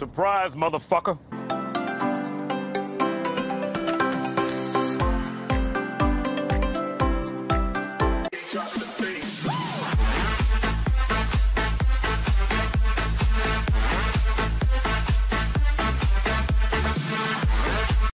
Surprise, motherfucker.